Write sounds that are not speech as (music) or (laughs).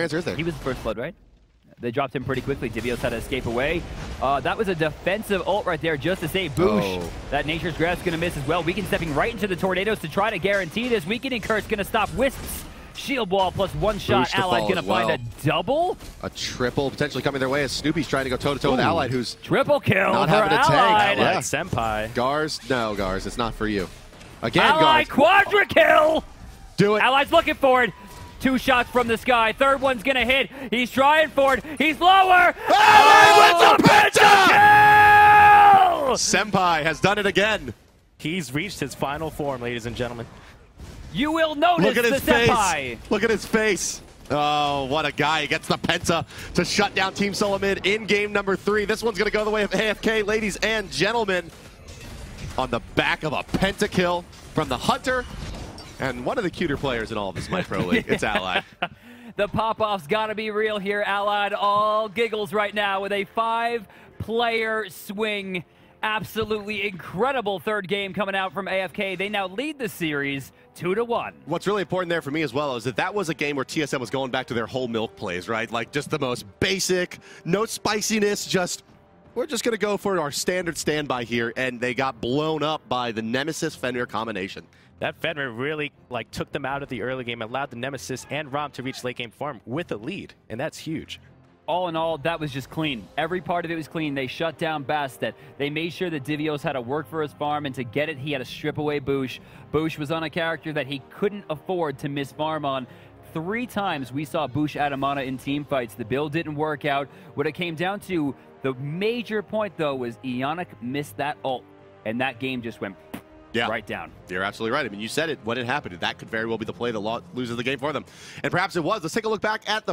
answer is there? He was the first blood, right? They dropped him pretty quickly. Divios had to escape away. Uh, that was a defensive ult right there just to save Boosh. Oh. That Nature's Grab's going to miss as well. Weekend stepping right into the Tornadoes to try to guarantee this. Weakening Curse going to stop Wisps. Shield Wall plus one shot. to Allied going to well. find a double. A triple potentially coming their way as Snoopy's trying to go toe to toe with Allied, who's Triple kill Not for having a tank. Allied. Yeah. Like Senpai. Gars. No, Gars, it's not for you. Again, Allied Gars. quadra kill. Do it. Allied's looking for it. Two shots from the sky. Third one's gonna hit. He's trying for it. He's lower. Allied with the kill! Senpai has done it again. He's reached his final form, ladies and gentlemen. You will notice Look at his the face. senpai. Look at his face. Oh, what a guy. He gets the Penta to shut down Team Solomid in game number three. This one's going to go the way of AFK, ladies and gentlemen. On the back of a Penta kill from the Hunter. And one of the cuter players in all of this Smite Pro League. It's Allied. (laughs) The pop-off's gotta be real here. Allied all giggles right now with a five-player swing. Absolutely incredible third game coming out from AFK. They now lead the series two to one. What's really important there for me as well is that that was a game where TSM was going back to their whole milk plays, right? Like just the most basic, no spiciness, just we're just going to go for our standard standby here. And they got blown up by the Nemesis Fenrir combination. That Fenrir really like took them out of the early game, allowed the Nemesis and Rama to reach late game form with a lead, and that's huge. all in all, that was just clean. Every part of it was clean. They shut down Bastet. They made sure that Divios had to work for his farm, and to get it, he had to strip away Boosh. Boosh was on a character that he couldn't afford to miss farm on. Three times we saw Boosh out of mana in team fights. The build didn't work out. What it came down to, the major point though, was Ionic missed that ult, and that game just went Yeah. right down. You're absolutely right. I mean, you said it when it happened. That could very well be the play that lo- loses the game for them. And perhaps it was. Let's take a look back at the